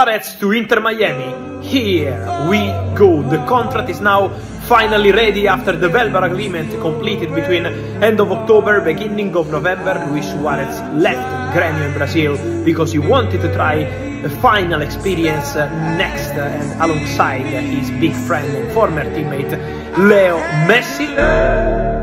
Suarez to Inter Miami. Here we go. The contract is now finally ready after the verbal agreement completed between end of October, beginning of November. Luis Suarez left Grêmio in Brazil because he wanted to try a final experience next and alongside his big friend and former teammate Leo Messi.